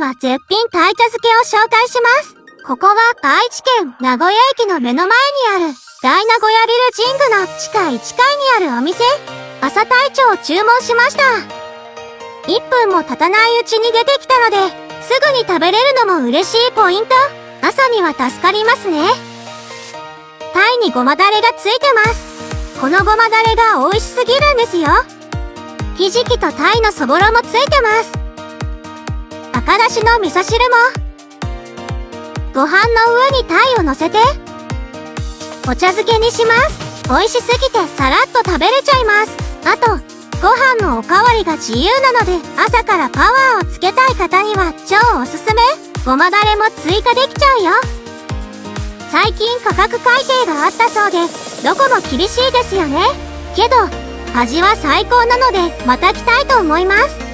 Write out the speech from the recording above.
は絶品鯛茶漬けを紹介します。ここは愛知県名古屋駅の目の前にある大名古屋ビルジングの地下1階にあるお店。朝鯛茶を注文しました。1分も経たないうちに出てきたので、すぐに食べれるのも嬉しいポイント。朝には助かりますね。タイにごまだれがついてます。このごまだれが美味しすぎるんですよ。ひじきとタイのそぼろもついてます。赤だしの味噌汁も。ご飯の上にタイを乗せて、お茶漬けにします。美味しすぎてさらっと食べれちゃいます。あと、ご飯のおかわりが自由なので、朝からパワーをつけたい方には超おすすめ。ごまだれも追加できちゃうよ。最近価格改定があったそうで、どこも厳しいですよね。けど、味は最高なので、また来たいと思います。